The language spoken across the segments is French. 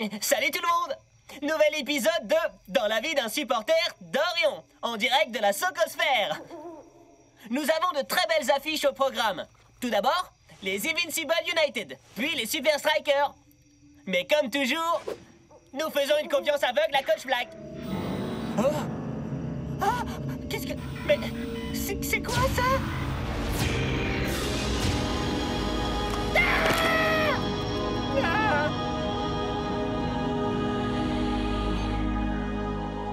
Salut tout le monde Nouvel épisode de Dans la vie d'un supporter d'Orion, en direct de la Socosphère. Nous avons de très belles affiches au programme. Tout d'abord, les Invincible United, puis les Super Strikers. Mais comme toujours, nous faisons une confiance aveugle à Coach Black.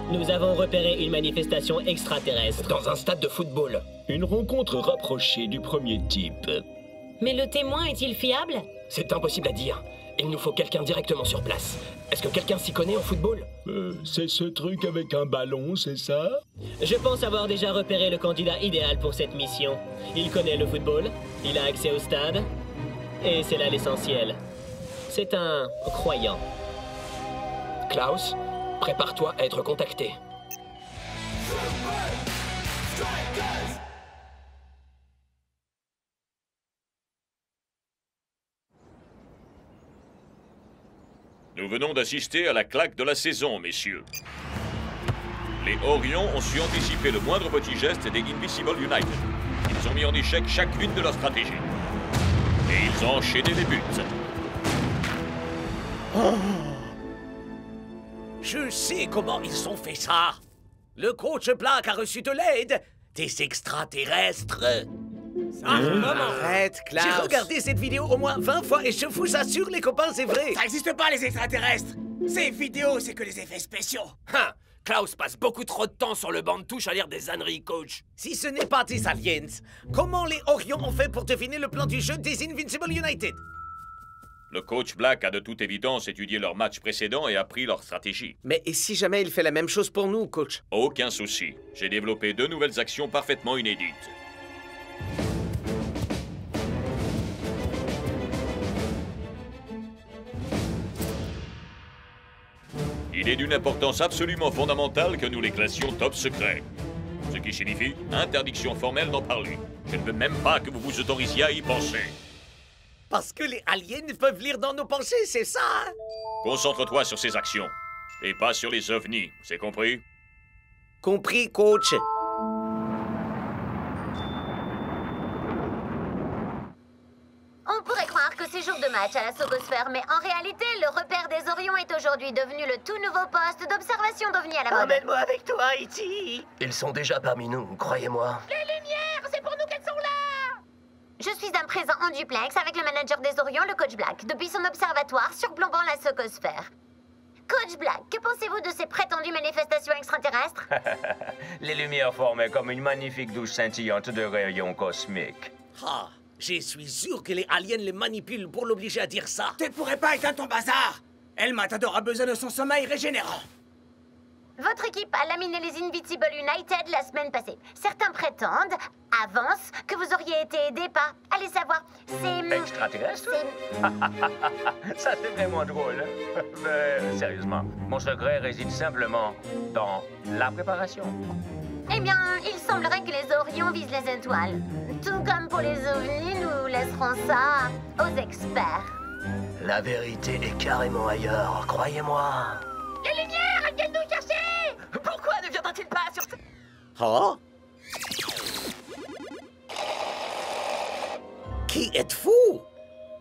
Nous avons repéré une manifestation extraterrestre. Dans un stade de football. Une rencontre rapprochée du premier type. Mais le témoin est-il fiable? C'est impossible à dire. Il nous faut quelqu'un directement sur place. Est-ce que quelqu'un s'y connaît en football? Euh, c'est ce truc avec un ballon, c'est ça? Je pense avoir déjà repéré le candidat idéal pour cette mission. Il connaît le football, il a accès au stade, et c'est là l'essentiel. C'est un croyant. Klaus, prépare-toi à être contacté. Nous venons d'assister à la claque de la saison, messieurs. Les Orions ont su anticiper le moindre petit geste des Invisible United. Ils ont mis en échec chacune de leurs stratégies. Et ils ont enchaîné les buts. Je sais comment ils ont fait ça. Le coach Black a reçu de l'aide des extraterrestres. Ah, maman. Arrête, Klaus. J'ai regardé cette vidéo au moins 20 fois et je vous assure, les copains, c'est vrai. Ça existe pas, les extraterrestres Ces vidéos, c'est que les effets spéciaux Hein Klaus passe beaucoup trop de temps sur le banc de touche à lire des âneries, coach. Si ce n'est pas des aliens, comment les Orions ont fait pour deviner le plan du jeu des Invincible United? Le coach Black a de toute évidence étudié leur match précédent et appris leur stratégie. Mais et si jamais il fait la même chose pour nous, coach? Aucun souci. J'ai développé deux nouvelles actions parfaitement inédites. Il est d'une importance absolument fondamentale que nous les classions top secret. Ce qui signifie interdiction formelle d'en parler. Je ne veux même pas que vous vous autorisiez à y penser. Parce que les aliens peuvent lire dans nos pensées, c'est ça hein? Concentre-toi sur ces actions. Et pas sur les ovnis, c'est compris? Compris, coach On pourrait croire que c'est jour de match à la Sogosphère, mais en réalité, le repère des Orions est aujourd'hui devenu le tout nouveau poste d'observation d'OVNI à la mode. Emmène-moi avec toi, Haïti Ils sont déjà parmi nous, croyez-moi. Je suis à présent en duplex avec le manager des Orions, le coach Black, depuis son observatoire surplombant la Sogosphère. Coach Black, que pensez-vous de ces prétendues manifestations extraterrestres? Les lumières formaient comme une magnifique douche scintillante de rayons cosmiques. Ah, je suis sûr que les aliens les manipulent pour l'obliger à dire ça. Tu pourrais pas éteindre ton bazar El Matador a besoin de son sommeil régénérant Votre équipe a laminé les Invisible United la semaine passée. Certains prétendent, avancent, que vous auriez été aidé par... Allez savoir, c'est... Extraterrestre c'est- Ça, c'est vraiment drôle. hein. Mais sérieusement, mon secret réside simplement dans la préparation. Eh bien, il semblerait que les Orions visent les étoiles. Tout comme pour les ovnis, nous laisserons ça aux experts. La vérité est carrément ailleurs, croyez-moi. Qui êtes-vous?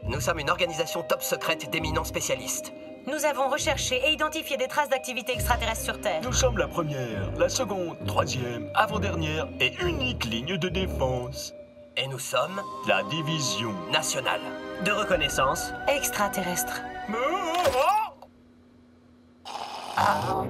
Nous sommes une organisation top secrète d'éminents spécialistes. Nous avons recherché et identifié des traces d'activité extraterrestre sur Terre. Nous sommes la première, la seconde, troisième, avant-dernière et unique ligne de défense. Et nous sommes La division. nationale. De reconnaissance. Extraterrestre. Ah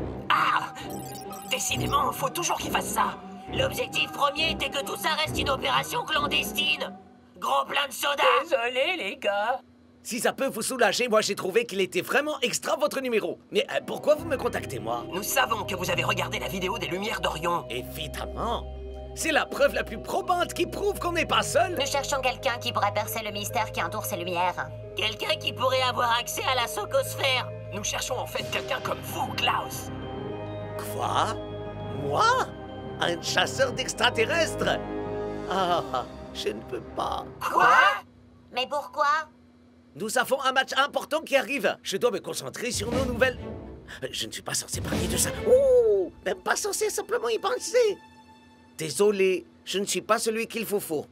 Décidément, faut toujours qu'il fasse ça. L'objectif premier était que tout ça reste une opération clandestine. Gros plein de soda. Désolé, les gars. Si ça peut vous soulager, moi j'ai trouvé qu'il était vraiment extra votre numéro. Mais euh, pourquoi vous me contactez moi? Nous savons que vous avez regardé la vidéo des Lumières d'Orion. Évidemment. C'est la preuve la plus probante qui prouve qu'on n'est pas seul. Nous cherchons quelqu'un qui pourrait percer le mystère qui entoure ces lumières. Quelqu'un qui pourrait avoir accès à la Socosphère. Nous cherchons en fait quelqu'un comme vous, Klaus. Quoi? Moi? Un chasseur d'extraterrestres? Ah, je ne peux pas. Quoi? Mais pourquoi? Nous avons un match important qui arrive. Je dois me concentrer sur nos nouvelles. Je ne suis pas censé parler de ça. Oh, même pas censé simplement y penser. Désolé, je ne suis pas celui qu'il vous faut.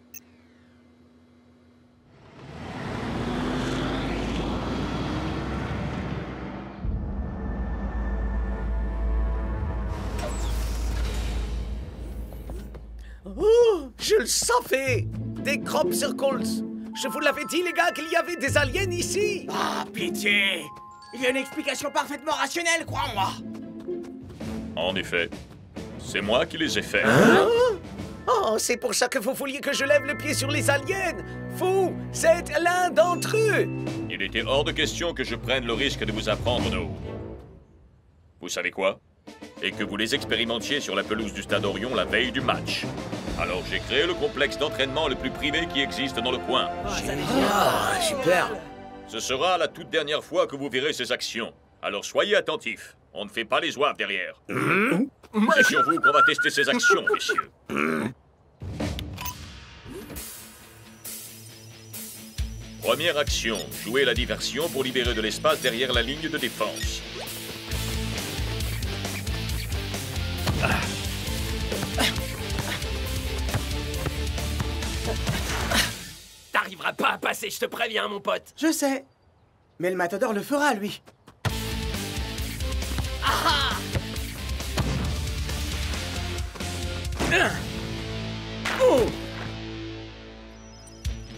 Oh, je le savais. Des crop circles. Je vous l'avais dit, les gars, qu'il y avait des aliens ici. Ah, pitié. Il y a une explication parfaitement rationnelle, crois-moi. En effet, c'est moi qui les ai faits. Oh, c'est pour ça que vous vouliez que je lève le pied sur les aliens. Vous, c'est l'un d'entre eux. Il était hors de question que je prenne le risque de vous apprendre nos... Vous savez quoi? Et que vous les expérimentiez sur la pelouse du Stade Orion la veille du match. Alors j'ai créé le complexe d'entraînement le plus privé qui existe dans le coin. Ah, super Ce sera la toute dernière fois que vous verrez ces actions. Alors soyez attentifs. On ne fait pas les oives derrière. C'est sur vous qu'on va tester ces actions, messieurs. Première action, jouer la diversion pour libérer de l'espace derrière la ligne de défense. T'arriveras pas à passer, je te préviens, mon pote. Je sais. Mais le matador le fera, lui.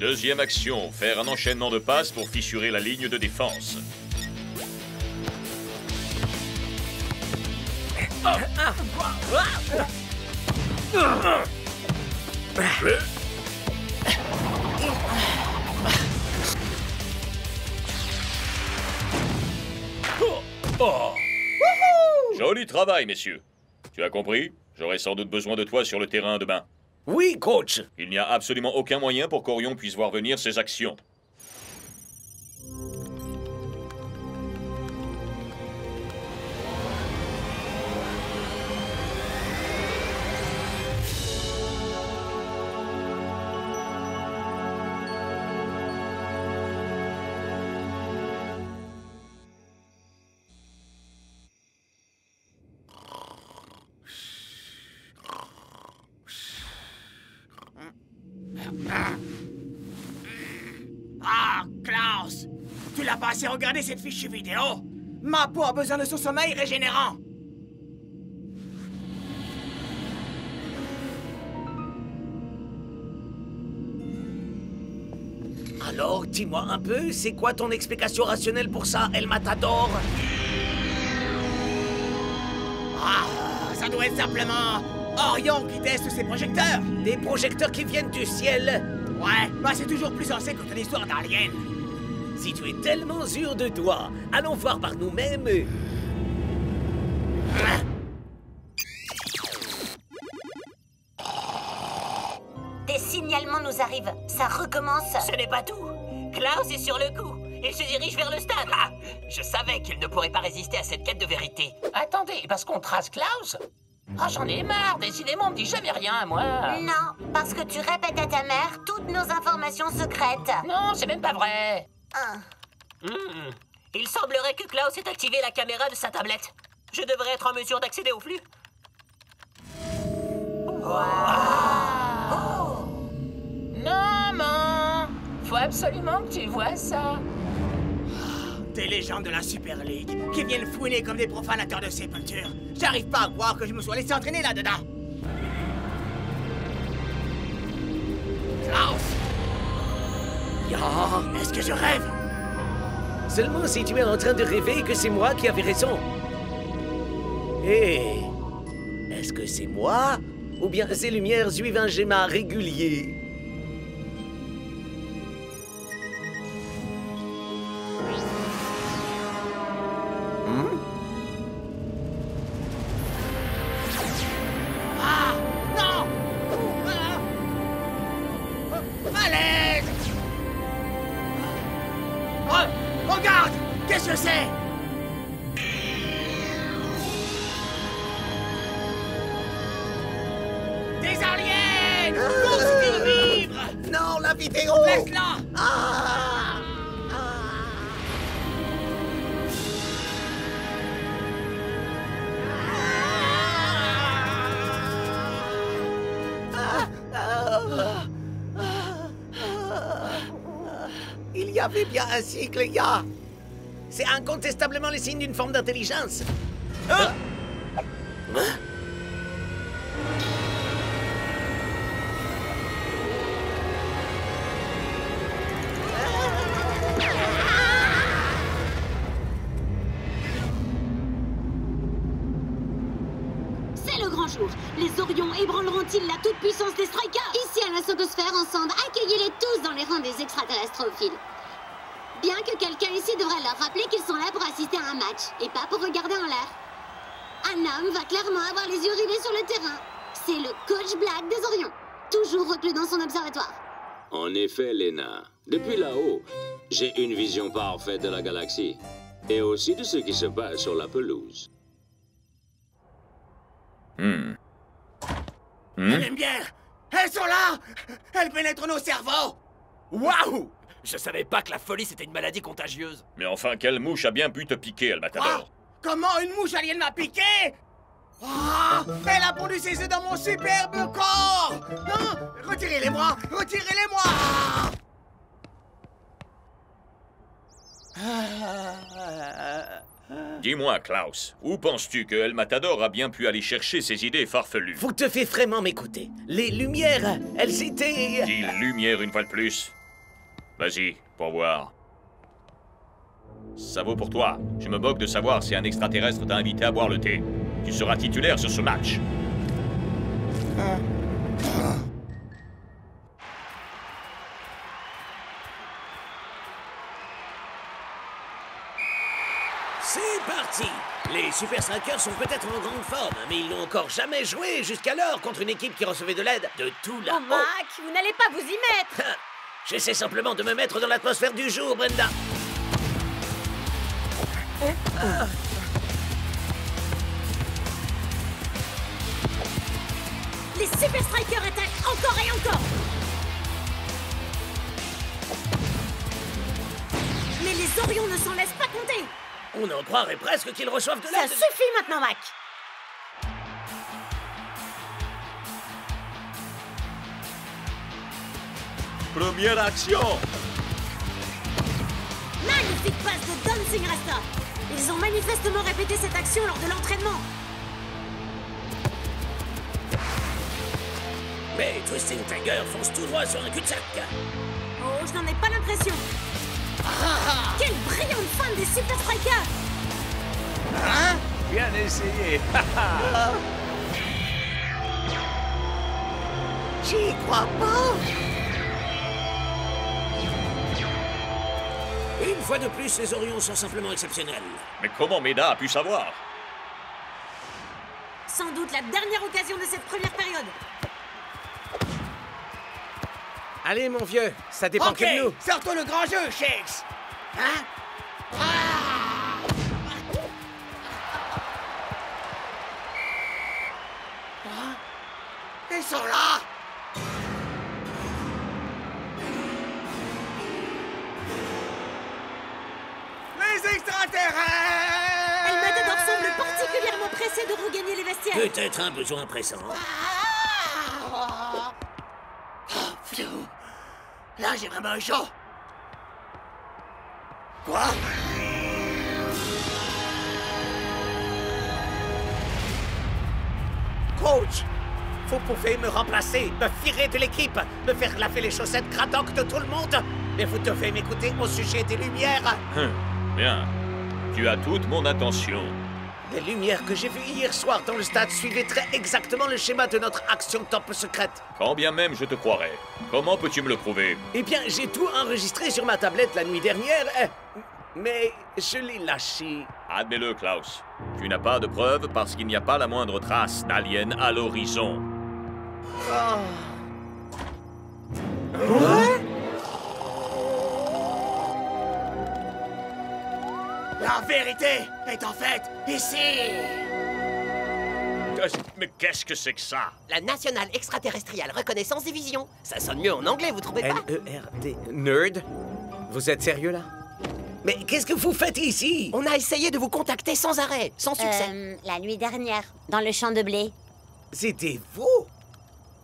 Deuxième action, faire un enchaînement de passes pour fissurer la ligne de défense. Joli travail, messieurs. Tu as compris? J'aurai sans doute besoin de toi sur le terrain demain. Oui, coach Il n'y a absolument aucun moyen pour qu'Orion puisse voir venir ses actions. Ah, Klaus Tu l'as pas assez regardé cette fichue vidéo? Ma peau a besoin de son sommeil régénérant. Alors, dis-moi un peu, c'est quoi ton explication rationnelle pour ça, El Matador? Ah, ça doit être simplement Orion qui teste ses projecteurs. Des projecteurs qui viennent du ciel Ouais, bah c'est toujours plus sensé que ton histoire d'alien Si tu es tellement sûr de toi, allons voir par nous-mêmes. Des signalements nous arrivent. Ça recommence. Ce n'est pas tout. Klaus est sur le coup. Il se dirige vers le stade. Ah, je savais qu'il ne pourrait pas résister à cette quête de vérité. Attendez, parce qu'on trace Klaus? Ah, j'en ai marre, décidément, on me dit jamais rien, moi. Non, parce que tu répètes à ta mère toutes nos informations secrètes. Non, c'est même pas vrai. Ah. Hmm. Il semblerait que Klaus ait activé la caméra de sa tablette. Je devrais être en mesure d'accéder au flux. Maman Faut absolument que tu vois ça. Des légendes de la Super League qui viennent fouiner comme des profanateurs de sépultures. J'arrive pas à croire que je me sois laissé entraîner là-dedans. Klaus Ya Est-ce que je rêve? Seulement si tu es en train de rêver que c'est moi qui avais raison. Hé Est-ce que c'est moi? Ou bien ces lumières suivent un schéma régulier? À l'aide Oh, Regarde Qu'est-ce que c'est? Des aliens! Survivre! Non, la vidéo avait bien un cycle, gars. C'est incontestablement le signe d'une forme d'intelligence. Hein? Hein? C'est le grand jour. Les Orions ébranleront-ils la toute-puissance des Strikers? Ici à la Sogosphère, ensemble, accueillez-les tous dans les rangs des extraterrestrophiles. Ici devrait leur rappeler qu'ils sont là pour assister à un match, et pas pour regarder en l'air. Un homme va clairement avoir les yeux rivés sur le terrain. C'est le coach Black des Orions, toujours reclus dans son observatoire. En effet, Lena, depuis là-haut, j'ai une vision parfaite de la galaxie. Et aussi de ce qui se passe sur la pelouse. Hmm. La lumière Elles sont là Elles pénètrent nos cerveaux Waouh Je savais pas que la folie c'était une maladie contagieuse. Mais enfin, quelle mouche a bien pu te piquer, El Matador Comment une mouche alien m'a piqué Ah Elle a pondu ses œufs dans mon superbe corps Hein Retirez-les-moi Retirez-les-moi Dis-moi, Klaus, où penses-tu que El Matador a bien pu aller chercher ses idées farfelues? Vous devez vraiment m'écouter. Les lumières, elles étaient... Dis lumière une fois de plus. Vas-y, pour voir. Ça vaut pour toi. Je me moque de savoir si un extraterrestre t'a invité à boire le thé. Tu seras titulaire sur ce match. C'est parti Les Super Strikers sont peut-être en grande forme, mais ils n'ont encore jamais joué jusqu'alors contre une équipe qui recevait de l'aide de tout là Oh, Mac, vous n'allez pas vous y mettre J'essaie simplement de me mettre dans l'atmosphère du jour, Brenda. Ah. Les Super Strikers attaquent encore et encore Mais les Orions ne s'en laissent pas compter On en croirait presque qu'ils reçoivent de Ça l'aide. suffit maintenant, Mac Première action. Magnifique passe de Dancing Rasta Ils ont manifestement répété cette action lors de l'entraînement. Mais Twisting Tiger fonce tout droit sur un cul-de-sac. Oh, je n'en ai pas l'impression. Quelle brillante fin des Super Strikers. Hein? Bien essayé. J'y crois pas Une fois de plus, les Orions sont simplement exceptionnels. Mais comment Meda a pu savoir? Sans doute la dernière occasion de cette première période. Allez, mon vieux, ça dépend que de nous. sortons le grand jeu, Shakes. Hein? Ah! Ils sont là El Matador semble particulièrement pressé de regagner les vestiaires Peut-être un besoin pressant. Ah, pfiou. Là, j'ai vraiment chaud. Quoi? Coach, vous pouvez me remplacer, me virer de l'équipe, me faire laver les chaussettes cradoc de tout le monde, mais vous devez m'écouter au sujet des lumières. Hum, Bien. Tu as toute mon attention. Les lumières que j'ai vues hier soir dans le stade suivaient très exactement le schéma de notre action top secrète. Quand bien même je te croirais. Comment peux-tu me le prouver? Eh bien, j'ai tout enregistré sur ma tablette la nuit dernière, euh, mais je l'ai lâché. Admets-le, Klaus. Tu n'as pas de preuves parce qu'il n'y a pas la moindre trace d'alien à l'horizon. La vérité est en fait ici. Euh, Mais qu'est-ce que c'est que ça? La Nationale Extraterrestriale Reconnaissance des Visions. Ça sonne mieux en anglais, vous trouvez pas? N-E-R-D. Nerd? Vous êtes sérieux là? Mais qu'est-ce que vous faites ici? On a essayé de vous contacter sans arrêt, sans succès. Euh, la nuit dernière, dans le champ de blé. C'était vous?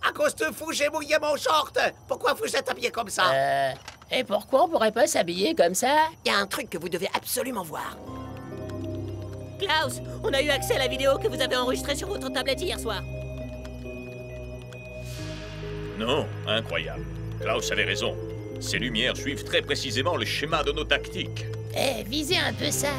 À cause de vous, j'ai mouillé mon short. Pourquoi vous êtes habillé comme ça? Euh, Et pourquoi on pourrait pas s'habiller comme ça? Il y a un truc que vous devez absolument voir. Klaus, on a eu accès à la vidéo que vous avez enregistrée sur votre tablette hier soir. Non, incroyable. Klaus avait raison. Ces lumières suivent très précisément le schéma de nos tactiques. Eh, visez un peu ça.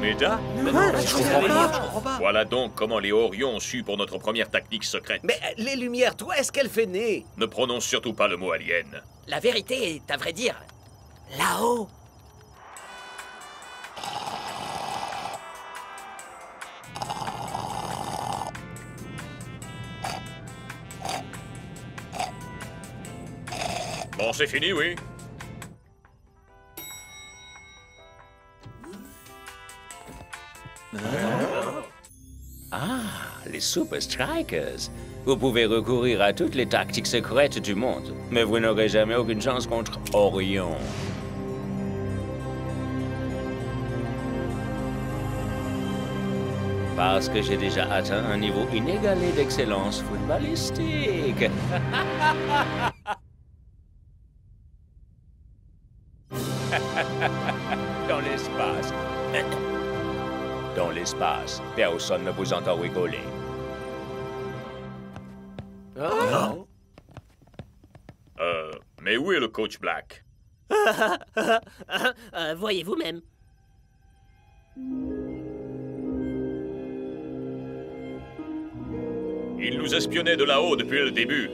Méda je comprends pas, je comprends pas. Voilà donc comment les Orions ont su pour notre première tactique secrète. Mais euh, les lumières, toi, est-ce qu'elle fait nez? Ne prononce surtout pas le mot alien. La vérité est, à vrai dire, là-haut. Bon, c'est fini, oui Ah, les Super Strikers. Vous pouvez recourir à toutes les tactiques secrètes du monde, mais vous n'aurez jamais aucune chance contre Orion. Parce que j'ai déjà atteint un niveau inégalé d'excellence footballistique. personne ne vous entend rigoler. Euh, mais où est le coach Black? Euh, voyez vous-même. Il nous espionnait de là-haut depuis le début.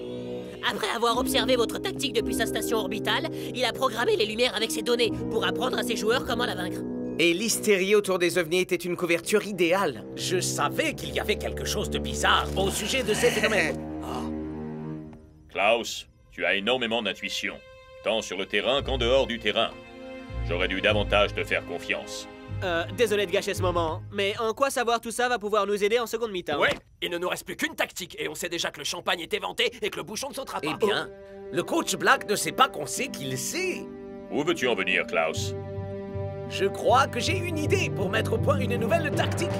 Après avoir observé votre tactique depuis sa station orbitale, il a programmé les lumières avec ses données pour apprendre à ses joueurs comment la vaincre. Et l'hystérie autour des ovnis était une couverture idéale. Je savais qu'il y avait quelque chose de bizarre au sujet de ces phénomènes. Klaus, tu as énormément d'intuition, tant sur le terrain qu'en dehors du terrain. J'aurais dû davantage te faire confiance. Euh, désolé de gâcher ce moment, mais en quoi savoir tout ça va pouvoir nous aider en seconde mi-temps? Ouais, il ne nous reste plus qu'une tactique et on sait déjà que le champagne est éventé et que le bouchon ne sautera pas. Eh bien, le coach Black ne sait pas qu'on sait qu'il sait. Où veux-tu en venir, Klaus? Je crois que j'ai une idée pour mettre au point une nouvelle tactique.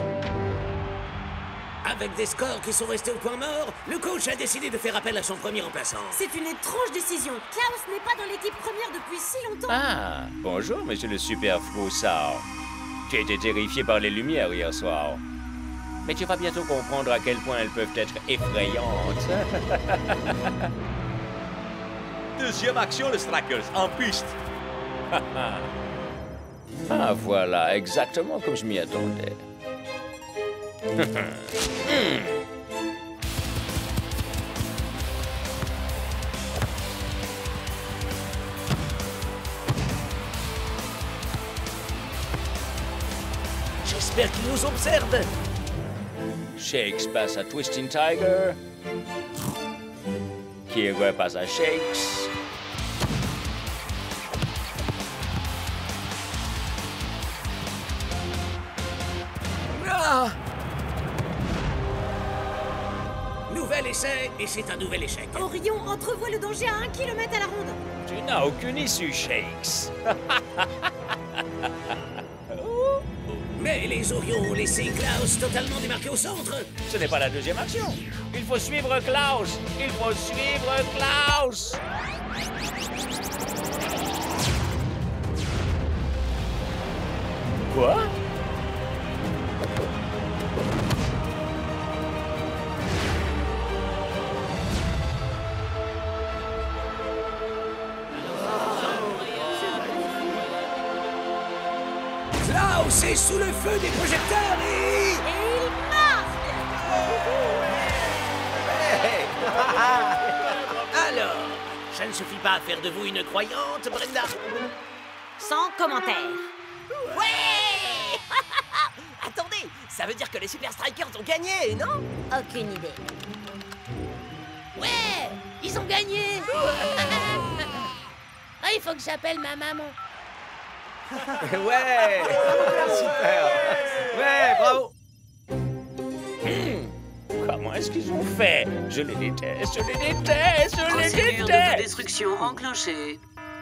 Avec des scores qui sont restés au point mort, le coach a décidé de faire appel à son premier remplaçant. C'est une étrange décision. Klaus n'est pas dans l'équipe première depuis si longtemps. Ah, bonjour, monsieur le super Froussard. Tu étais terrifié par les lumières hier soir. Mais tu vas bientôt comprendre à quel point elles peuvent être effrayantes. Deuxième action, les Strikers, en piste. ah, voilà, exactement comme je m'y attendais. J'espère qu'il nous observe. Shakes passe à Twisting Tiger. Qui repasse à Shakes. Ah Nouvel essai, et c'est un nouvel échec. Orion entrevoit le danger à un kilomètre à la ronde. Tu n'as aucune issue, Shakes. Mais les Orions ont laissé Klaus totalement démarqué au centre. Ce n'est pas la deuxième action. Il faut suivre Klaus. Il faut suivre Klaus. Quoi? Est sous le feu des projecteurs et... Et il marque Alors, ça ne suffit pas à faire de vous une croyante, Brenda Sans commentaire. Ouais Attendez, ça veut dire que les Super Strikers ont gagné, non? Aucune idée. Ouais Ils ont gagné Ah, il faut que j'appelle ma maman. Ouais Super Ouais, bravo Comment est-ce qu'ils ont fait? Je les déteste, je les déteste, je les Procédure déteste d'autodestruction enclenchée.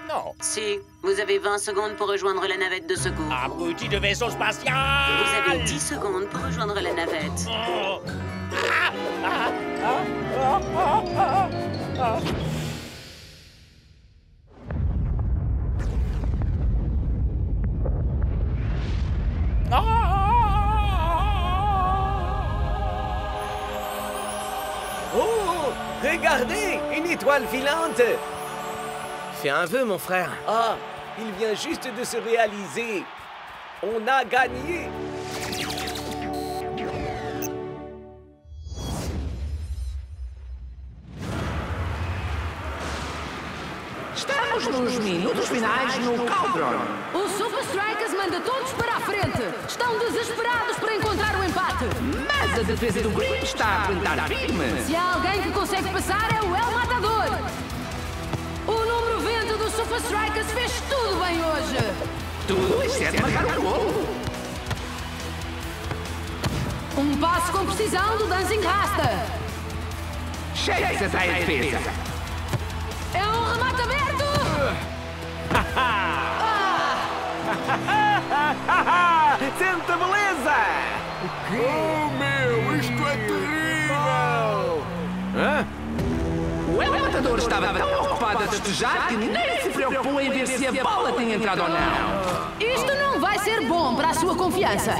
Non. Si, vous avez 20 secondes pour rejoindre la navette de secours. Abruti de vaisseau spatial Vous avez 10 secondes pour rejoindre la navette. Oh. Ah, ah, ah, Ah! Oh Regardez Une étoile filante Fais un vœu, mon frère. Ah Il vient juste de se réaliser. On a gagné nos minutos finais no Caldron. O Super Strikers manda todos para a frente. Estão desesperados para encontrar o empate. Mas a defesa do Green está a aguentar firme. Se há alguém que consegue passar é o El Matador. O número 20 do Super Strikers fez tudo bem hoje. Tudo exceto marcar o gol. Um passe com precisão do Dancing Rasta. Shakes atrai a defesa. É um remate aberto! Senta beleza! Oh meu, isto é terrível! Hã? O El Matador estava tão ocupado a festejar que nem se preocupou em ver se a bola tinha entrado ou não. Isto não vai ser bom para a sua confiança.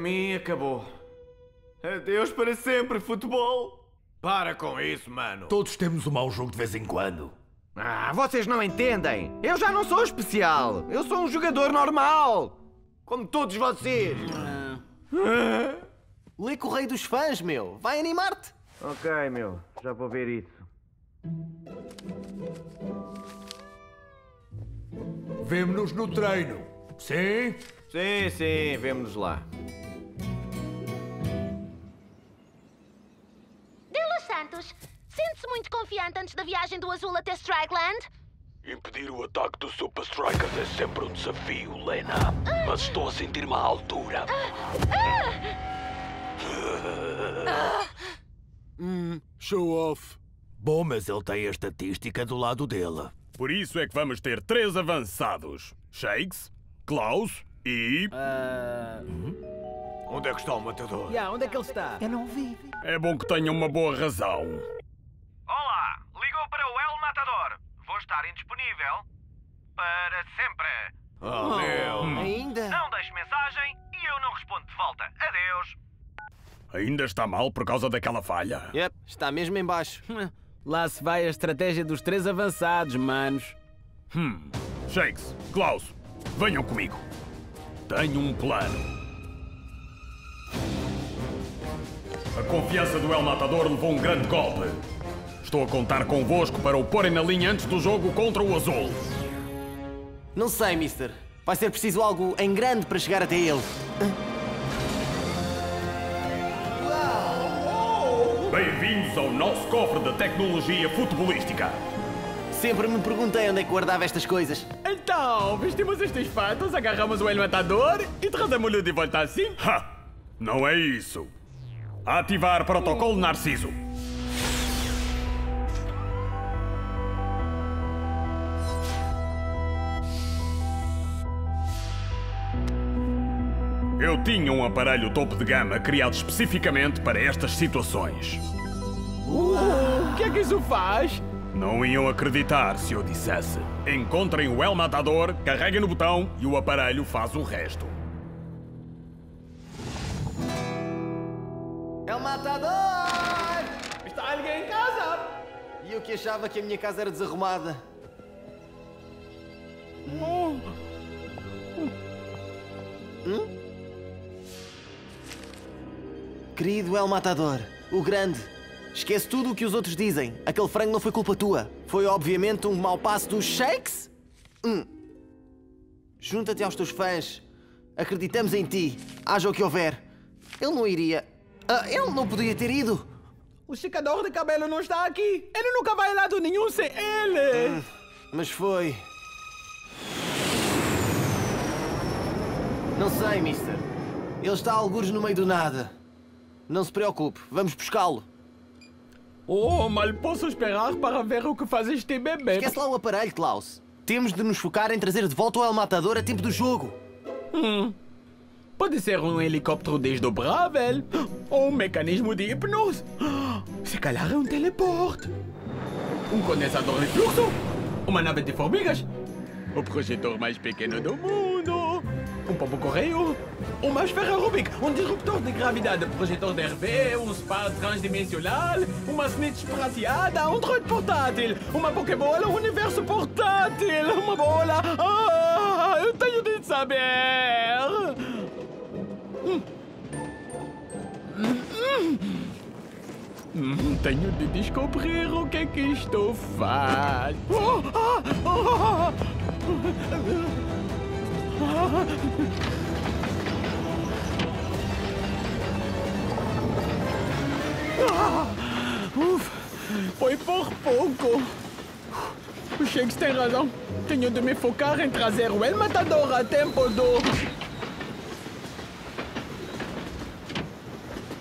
Mim, acabou. Adeus para sempre, futebol. Para com isso, mano. Todos temos um mau jogo de vez em quando. Ah, vocês não entendem. Eu já não sou especial. Eu sou um jogador normal. Como todos vocês. Lê Correio dos Fãs, meu. Vai animar-te. Ok, meu. Já vou ver isso. Vemo-nos no treino. Sim? Sim, sim. Vemo-nos lá. Sente-se muito confiante antes da viagem do Azul até Strikeland? Impedir o ataque do Super Strikers é sempre um desafio, Lena. Mas estou a sentir-me à altura. Hum, show off. Bom, mas ele tem a estatística do lado dele. Por isso é que vamos ter três avançados: Shakes, Klaus e. Onde é que está o matador? Yeah, onde é que ele está? Eu não vi. É bom que tenham uma boa razão. Olá, ligou para o El Matador. Vou estar indisponível para sempre. Oh, meu. Ainda? Não deixe mensagem e eu não respondo de volta. Adeus. Ainda está mal por causa daquela falha. Yep, está mesmo em baixo. Lá se vai a estratégia dos três avançados, manos. Hum. Shakes, Klaus, venham comigo. Tenho um plano. A confiança do El Matador levou um grande golpe. Estou a contar convosco para o porem na linha antes do jogo contra o Azul. Não sei, mister. Vai ser preciso algo em grande para chegar até ele. Bem-vindos ao nosso cofre de tecnologia futebolística. Sempre me perguntei onde é que guardava estas coisas. Então, vestimos estes fatos, agarramos o El Matador e trazemos-lhe de volta assim? Ha! Não é isso. Ativar protocolo Narciso. Eu tinha um aparelho topo de gama criado especificamente para estas situações. O que é que isso faz? Não iam acreditar se eu dissesse. Encontrem o El Matador, carreguem no botão e o aparelho faz o resto. É o matador! Está alguém em casa? E eu que achava que a minha casa era desarrumada. Hum? Querido El Matador, o grande, esquece tudo o que os outros dizem. Aquele frango não foi culpa tua. Foi obviamente um mau passo dos Shakes? Hum. Junta-te aos teus fãs. Acreditamos em ti, haja o que houver. Ele não iria. Ah, ele não podia ter ido. O secador de cabelo não está aqui. Ele nunca vai a lado nenhum sem ele. Mas foi. Não sei, mister. Ele está a algures no meio do nada. Não se preocupe, vamos buscá-lo. Oh, mal posso esperar para ver o que faz este bebê. Esquece lá o aparelho, Klaus. Temos de nos focar em trazer de volta o El Matador a tempo do jogo. Hum. Pode ser um helicóptero desdobrável ou um mecanismo de hipnose. Se calhar é um teleporte. Um condensador de fluxo. Uma nave de formigas. O projetor mais pequeno do mundo. Um pombo correio. Uma esfera Rubik. Um disruptor de gravidade. Projetor de RV. Um spa transdimensional. Uma snitch prateada. Um droid portátil. Uma Pokébola. Um universo portátil. Uma bola. Ah, eu tenho de saber. Hum. Tenho de descobrir o que é que isto faz. Oh, ah, ah, ah. Ah, uf, foi por pouco. O Shakes tem razão. Tenho de me focar em trazer o El Matador a tempo do.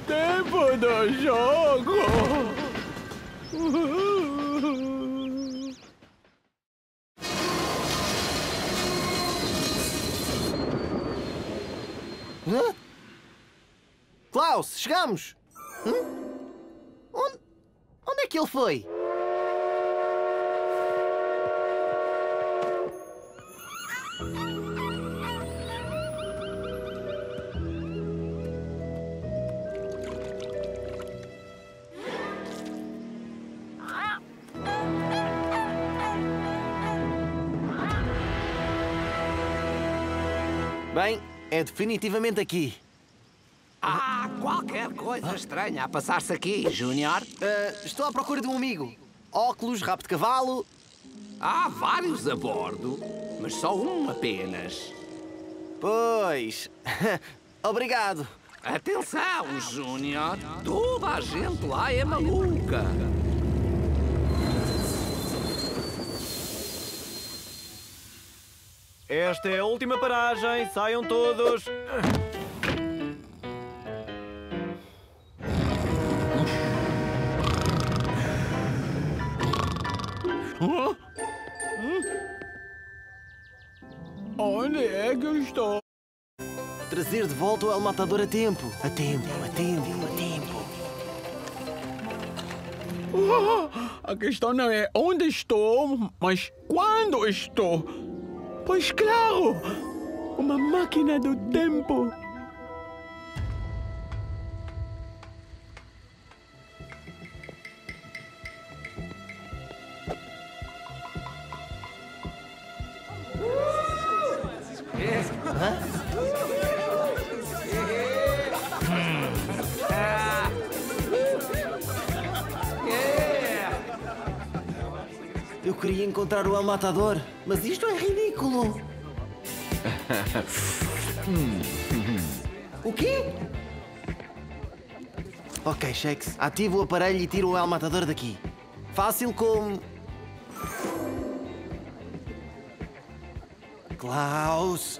Tempo do jogo! Hã? Klaus, chegamos! Hã? Onde, onde é que ele foi? É definitivamente aqui. Há qualquer coisa estranha a passar-se aqui, Júnior. Ah, estou à procura de um amigo. Óculos, rabo de cavalo. Há vários a bordo, mas só um apenas. Pois. Obrigado. Atenção, Júnior. Toda a gente lá é maluca. Esta é a última paragem. Saiam todos. Hum? Onde é que eu estou? Trazer de volta o El Matador a tempo. A tempo, a tempo, a tempo. Ah, A questão não é onde estou, mas quando estou. Pois claro, uma máquina do tempo. O El Matador, mas isto é ridículo. O quê? Ok, Shakes. Ativa o aparelho e tira o El Matador daqui. Fácil como... Klaus!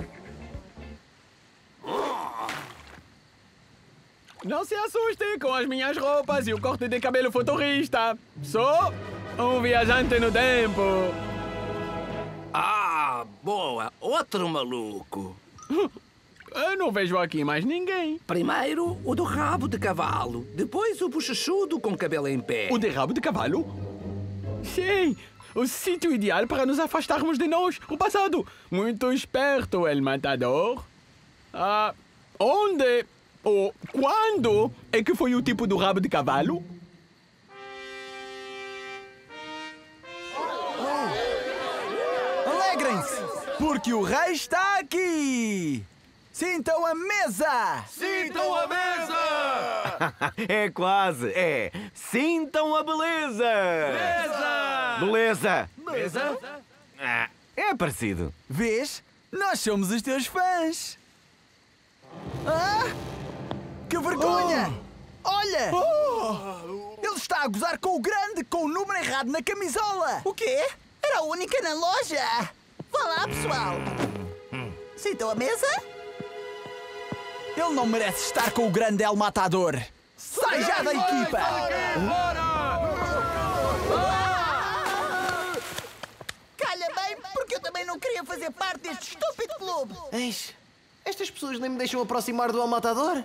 Não se assuste com as minhas roupas e o corte de cabelo futurista. Sou um viajante no tempo. Ah, boa. Outro maluco. Eu não vejo aqui mais ninguém. Primeiro, o do rabo de cavalo. Depois, o bochechudo com cabelo em pé. O de rabo de cavalo? Sim, o sítio ideal para nos afastarmos de nós, o passado. Muito esperto, El Matador. Ah, onde ou quando é que foi o tipo do rabo de cavalo? Alegrem-se, porque o rei está aqui! Sintam a mesa! Sintam a mesa! é quase, é. Sintam a beleza! Mesa! Beleza! Mesa? Ah, é parecido. Vês? Nós somos os teus fãs! Ah! Que vergonha! Olha! Ele está a gozar com o grande com o número errado na camisola! O quê? Era a única na loja! Vá lá, pessoal! Sintam a mesa? Ele não merece estar com o grande El Matador! Sai já da equipa! Calha bem, porque eu também não queria fazer parte deste estúpido clube! Eis, Estas pessoas nem me deixam aproximar do El Matador.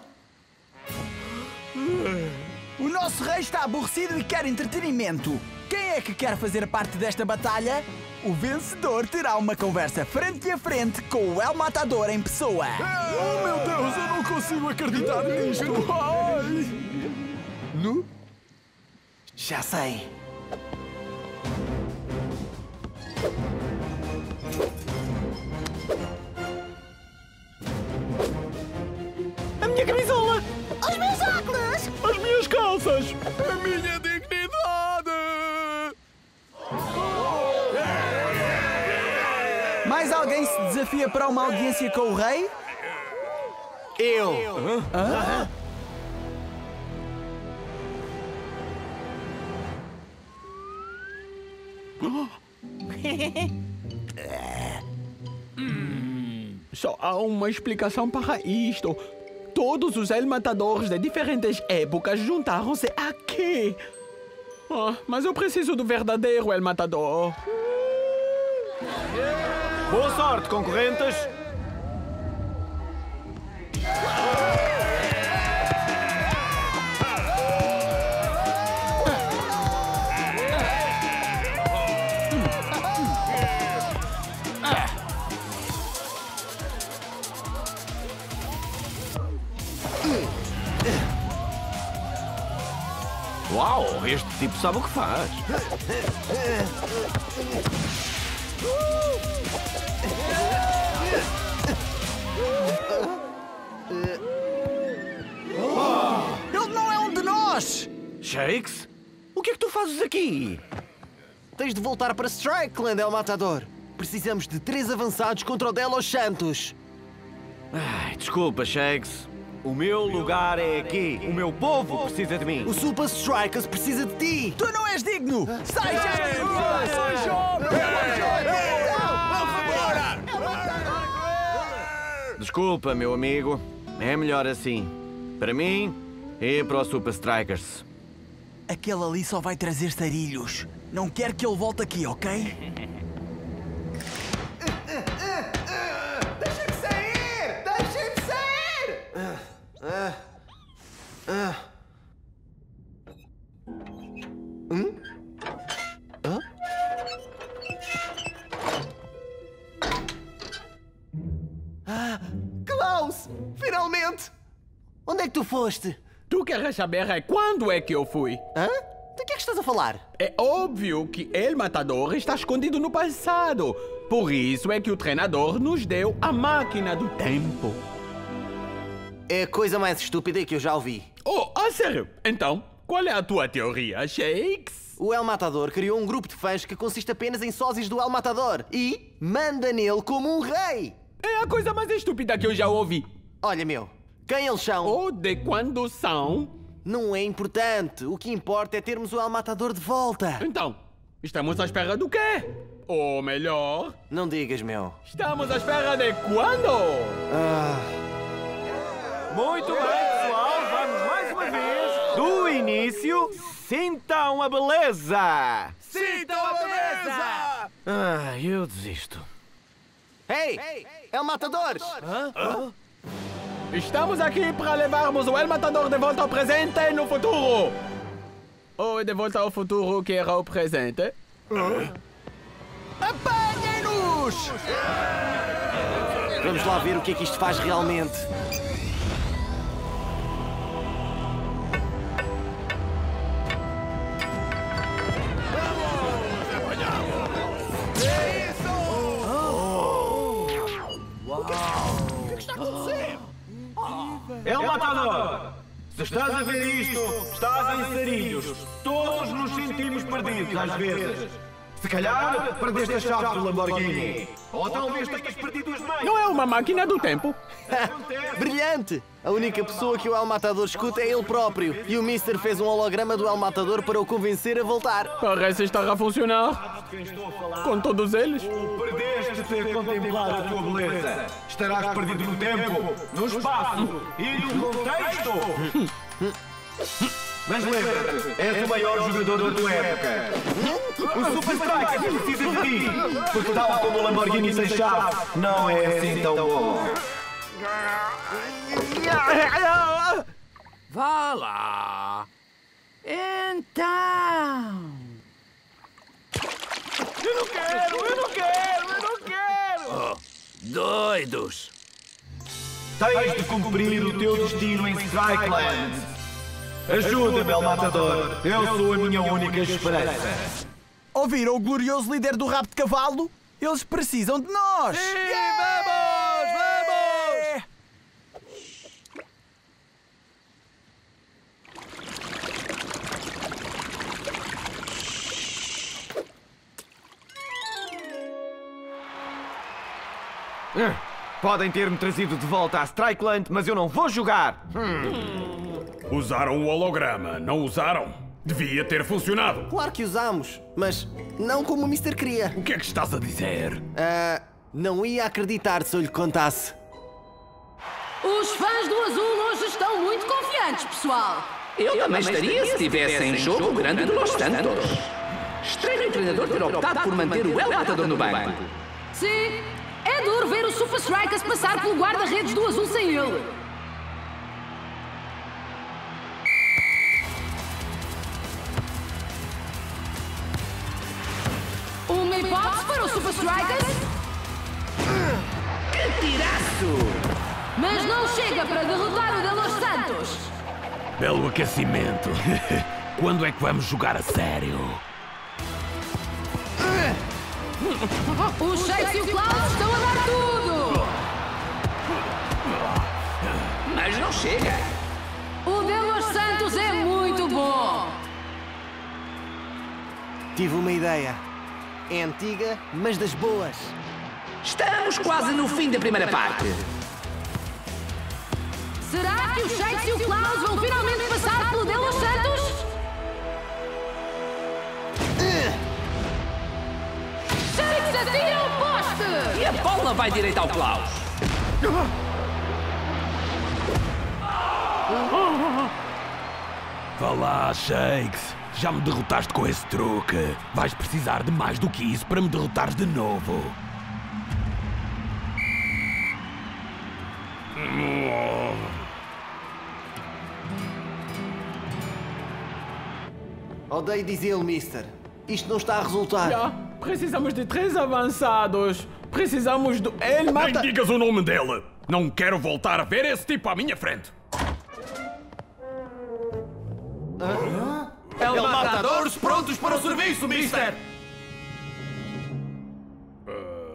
O nosso rei está aborrecido e quer entretenimento. Quem é que quer fazer parte desta batalha? O vencedor terá uma conversa frente a frente com o El Matador em pessoa. Oh meu Deus, eu não consigo acreditar nisto! Ai! Nu? Já sei. A minha camisola! Os meus óculos! As minhas calças! A minha dignidade! Alguém se desafia para uma audiência com o rei? Eu! Hã? Só há uma explicação para isto. Todos os El Matadores de diferentes épocas juntaram-se aqui. Ah, mas eu preciso do verdadeiro El Matador. Boa sorte, concorrentes! Uau, este tipo sabe o que faz. Shakes? O que é que tu fazes aqui? Tens de voltar para Strikeland, El Matador. Precisamos de três avançados contra o Delos Santos. Ai, desculpa, Shakes. O meu lugar é aqui. O meu povo precisa de mim. O Super Strikers precisa de ti! Tu não és digno! Sai já! Sai, Desculpa, meu amigo. É melhor assim. Para mim, é para o Super Strikers. Aquele ali só vai trazer sarilhos. Não quero que ele volte aqui, ok? Deixem-me sair! Deixem-me sair! Ah, ah. Hum? Ah, Klaus! Finalmente! Onde é que tu foste? Tu queres saber é quando é que eu fui? Hã? De que é que estás a falar? É óbvio que El Matador está escondido no passado. Por isso é que o treinador nos deu a máquina do tempo. É a coisa mais estúpida que eu já ouvi. Oh, a sério? Então, qual é a tua teoria, Shakes? O El Matador criou um grupo de fãs que consiste apenas em sósias do El Matador e manda nele como um rei. É a coisa mais estúpida que eu já ouvi. Olha, meu, quem eles são? Ou de quando são? Não é importante. O que importa é termos o El Matador de volta. Então, estamos à espera do quê? Ou melhor, Não digas, meu. estamos à espera de quando? Ah, Muito bem, pessoal. Vamos mais uma vez. Do início, sintam a beleza. Sintam a beleza! Ah, eu desisto. Ei, El Matadores! Estamos aqui para levarmos o El Matador de volta ao presente e no futuro. Ou de volta ao futuro que era o presente. Apanhem-nos! Vamos lá ver o que é que isto faz realmente. É o matador! Se estás a ver isto, estás em sarilhos. Todos nos sentimos perdidos às vezes. Se calhar perdeste a chave do Lamborghini. Ou talvez tenhas perdido as meias. Não é uma máquina do tempo? Brilhante! A única pessoa que o El Matador escuta é ele próprio. E o Mister fez um holograma do El Matador para o convencer a voltar. Parece estar a funcionar. Com todos eles? Perdeste ter contemplado a tua beleza. Estarás perdido no tempo, no espaço e no contexto. Mas lembra-te, és o maior jogador da tua época. O Super Striker precisa de ti, porque tal como o Lamborghini sem chave, não é assim tão bom. Vá lá. Então. Eu não quero, eu não quero, eu não quero! Oh, doidos. Tens de cumprir o teu destino em Strikeland. Ajuda-me, El Matador. Eu sou a minha única esperança. Ouviram o glorioso líder do rabo de cavalo? Eles precisam de nós! Sim, vamos, vamos! Ah, Podem ter-me trazido de volta à Strikeland, mas eu não vou jogar. Usaram o holograma, não usaram? Devia ter funcionado. Claro que usamos, mas não como o Mr. queria. O que é que estás a dizer? Ah, não ia acreditar se eu lhe contasse. Os fãs do Azul hoje estão muito confiantes, pessoal. Eu também estaria se tivesse em jogo o grande de Los Santos. Estranho o treinador ter optado por manter o El Matador no banco. Sim, é duro ver o Super Strikers passar pelo guarda-redes do Azul sem ele. Uma hipótese para o Super Strikers, Que tiraço! mas não chega para derrotar o de Los Santos. Belo aquecimento. Quando é que vamos jogar a sério? O Shakes e o Klaus estão a dar tudo. Mas não chega. O de Los Santos é muito bom. Tive uma ideia. É antiga, mas das boas. Estamos quase no fim da primeira parte. Será que o Shakes e o Klaus vão finalmente passar pelo de Los Santos? Shakes atira o poste! E a bola vai direito ao Klaus. Vá lá, Shakes. Já me derrotaste com esse truque. Vais precisar de mais do que isso para me derrotares de novo. Odeio dizê-lo, mister. Isto não está a resultar. Já, precisamos de três avançados. Precisamos do El Nem Mata... digas o nome dele. Não quero voltar a ver esse tipo à minha frente. El Matadores prontos para o serviço, mister!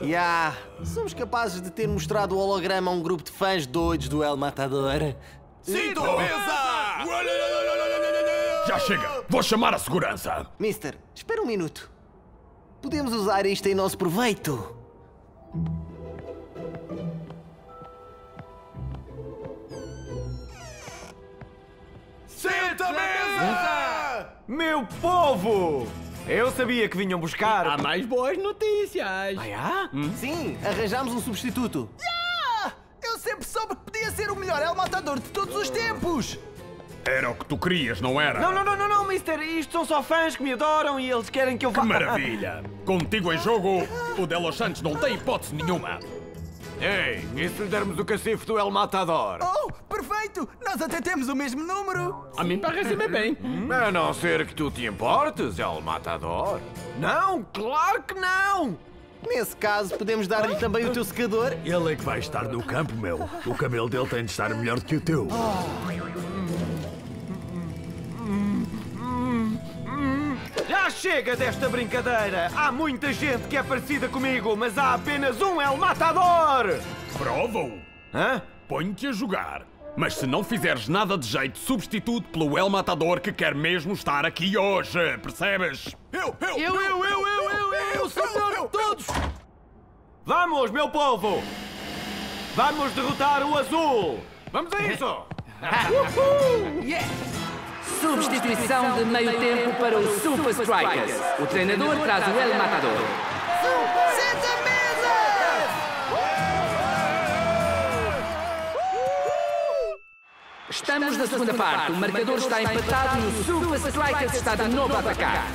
Ya, somos capazes de ter mostrado o holograma a um grupo de fãs doidos do El Matador. Sinto a mesa! Já chega. Vou chamar a segurança. Mister, espera um minuto. Podemos usar isto em nosso proveito. Senta mesa! Meu povo! Eu sabia que vinham buscar. Há mais boas notícias. Ah, Sim, arranjamos um substituto. Ah! Eu sempre soube que podia ser o melhor El Matador de todos os tempos! Era o que tu querias, não era? Não, não, não, não, não, mister. Isto são só fãs que me adoram e eles querem que eu vá. Que maravilha! Contigo em jogo, o Delos Santos não tem hipótese nenhuma. Ei, e se lhe dermos o cacifo do El Matador? Oh, Nós até temos o mesmo número! A mim parece-me bem. A não ser que tu te importes, El Matador. Não, claro que não! Nesse caso, podemos dar-lhe também o teu secador. Ele é que vai estar no campo, meu. O camelo dele tem de estar melhor do que o teu. Já chega desta brincadeira! Há muita gente que é parecida comigo, mas há apenas um El Matador! Prova-o! Hã? Ponho-te a jogar. Mas se não fizeres nada de jeito, substituto pelo El Matador que quer mesmo estar aqui hoje, percebes? Eu, eu, Eu, eu, eu, eu, eu, eu, sou melhor de todos! Vamos, meu povo! Vamos derrotar o azul! Vamos a isso! Substituição de meio tempo para os Super Strikers. O treinador traz o El Matador. Senta Estamos na segunda parte. O marcador está empatado e o Super Strikers está de novo a atacar.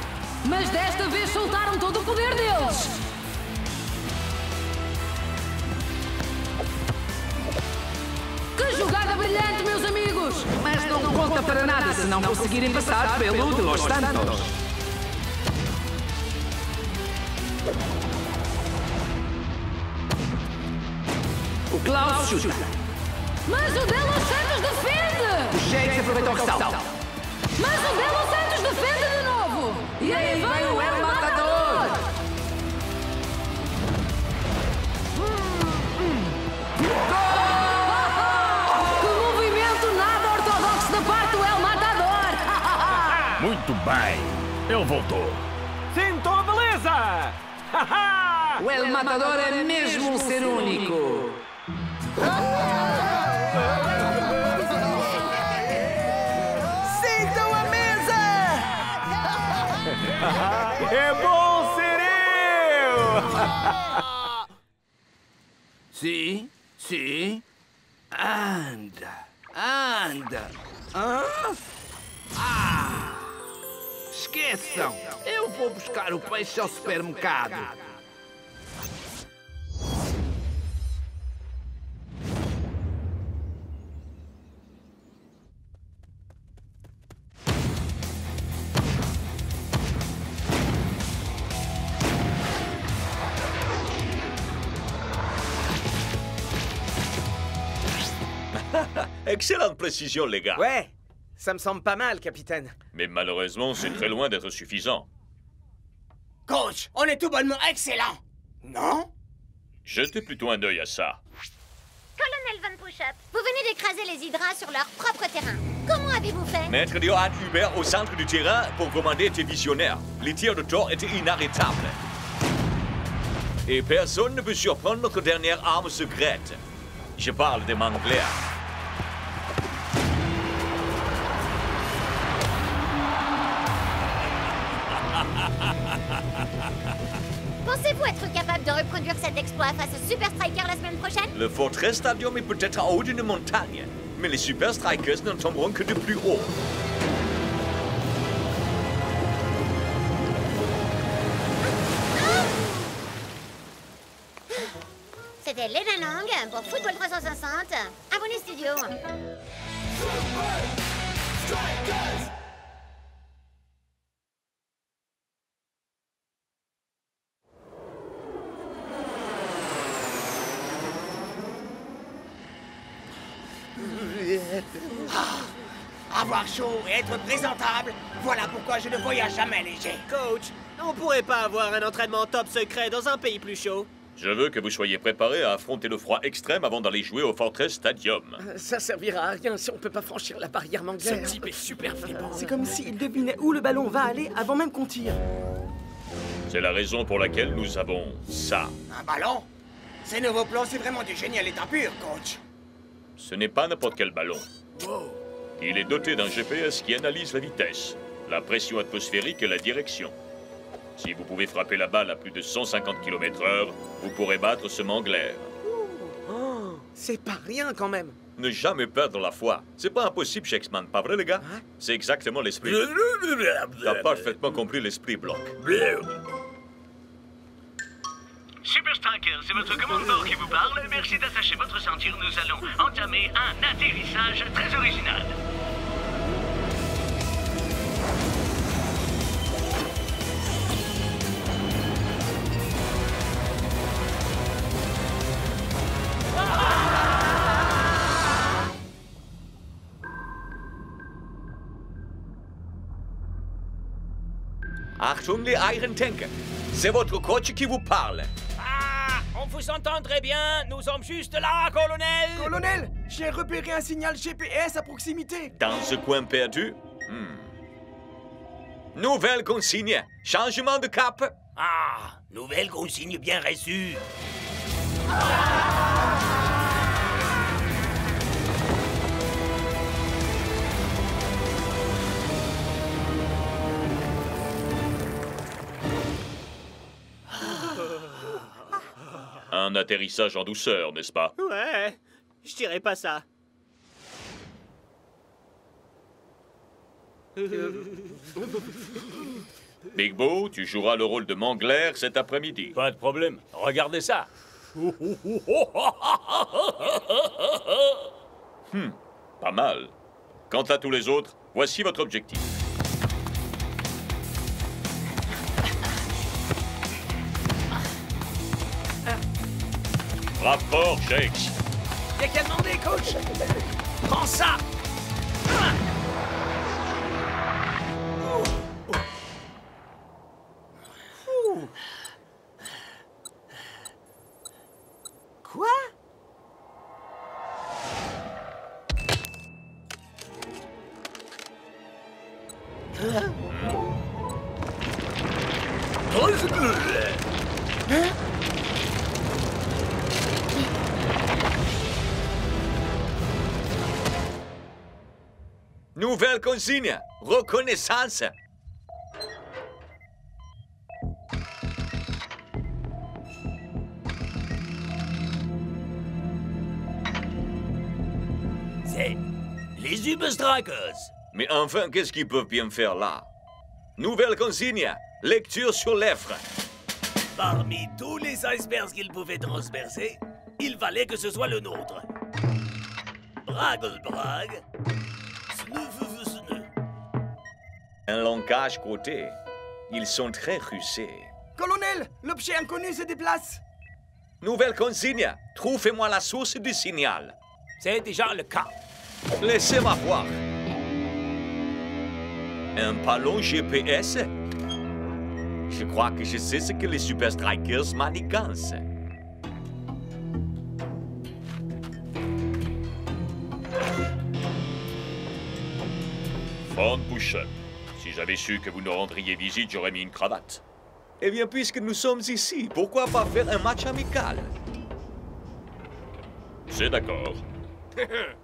Mas desta vez soltaram todo o poder deles. jogada brilhante, meus amigos! Mas não conta para nada se não conseguirem passar pelo de Los Santos. O Klaus chuta. Mas o De Los Santos defende! O aproveitou o ressalto. Mas o De Los Santos defende de novo! E aí vai o El Matador! Que movimento nada ortodoxo da parte do El Matador! Muito bem. Ele voltou. Sentou a beleza! O El Matador é mesmo um ser único. Sim, sim. Anda, anda. Hã? Ah! Esqueçam! Eu vou buscar o peixe ao supermercado. Excellente précision, les gars. Ouais, ça me semble pas mal, capitaine. Mais malheureusement, c'est très loin d'être suffisant. Coach, on est tout bonnement excellent. Non? Jetez plutôt un œil à ça. Colonel Van Pushup, vous venez d'écraser les hydras sur leur propre terrain. Comment avez-vous fait? Maître Johan Hubert au centre du terrain pour commander était visionnaire. Les tirs de Thor étaient inarrêtables. Et personne ne peut surprendre notre dernière arme secrète. Je parle des Mangler. Pensez-vous être capable de reproduire cet exploit face au Super Striker la semaine prochaine? Le Fortress Stadium est peut-être en haut d'une montagne, mais les Super Strikers ne tomberont que de plus haut. C'était Lena Lang pour Football 360. Abonnez studio. Avoir chaud et être présentable, voilà pourquoi je ne voyage jamais léger. Coach, on pourrait pas avoir un entraînement top secret dans un pays plus chaud Je veux que vous soyez préparés à affronter le froid extrême avant d'aller jouer au Fortress Stadium. Ça servira à rien si on peut pas franchir la barrière Ce manglaire. type est super flippant. C'est comme s'il devinait où le ballon va aller avant même qu'on tire. C'est la raison pour laquelle nous avons ça. Un ballon? Ces nouveaux plans, c'est vraiment du génie à l'état pur, coach. Ce n'est pas n'importe quel ballon. Il est doté d'un GPS qui analyse la vitesse, la pression atmosphérique et la direction. Si vous pouvez frapper la balle à plus de 150 km/h, vous pourrez battre ce manglaire. Oh, c'est pas rien quand même. Ne jamais perdre la foi. C'est pas impossible, Shakesman, pas vrai, les gars? C'est exactement l'esprit. T'as parfaitement compris l'esprit, Block. Super Striker, c'est votre commandant qui vous parle. Merci d'attacher votre ceinture. Nous allons entamer un atterrissage très original. Achtung, les Iron Tanker. C'est votre coach qui vous parle. Ah, on vous entendrait bien, nous sommes juste là, colonel Colonel, j'ai repéré un signal GPS à proximité. Dans ce coin perdu? Hmm. Nouvelle consigne. Changement de cap. Ah, nouvelle consigne bien reçue. Un atterrissage en douceur, n'est-ce pas? Ouais, je dirais pas ça. Big Bo, tu joueras le rôle de Mangler cet après-midi. Pas de problème. Regardez ça. Hmm, pas mal. Quant à tous les autres, voici votre objectif. Rapport, Shakes. Y'a qu'à demander, coach. Prends ça. Quoi? Consigne. Reconnaissance. C'est les Uber Strikers. Mais enfin, qu'est-ce qu'ils peuvent bien faire là? Nouvelle consigne. Lecture sur l'effre. Parmi tous les icebergs qu'ils pouvaient transpercer, il fallait que ce soit le nôtre. Braggle brag. Un langage côté. Ils sont très rusés. Colonel, l'objet inconnu se déplace. Nouvelle consigne. Trouvez-moi la source du signal. C'est déjà le cas. Laissez-moi voir. Un ballon GPS Je crois que je sais ce que les Super Strikers manigancent. Von Bouchon, j'avais su que vous nous rendriez visite, j'aurais mis une cravate. Eh bien, puisque nous sommes ici, pourquoi pas faire un match amical? C'est d'accord.